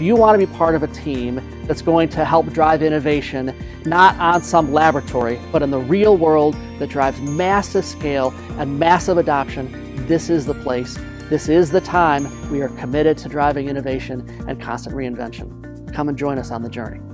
if you want to be part of a team that's going to help drive innovation, not on some laboratory, but in the real world that drives massive scale and massive adoption, this is the place. This is the time we are committed to driving innovation and constant reinvention. Come and join us on the journey.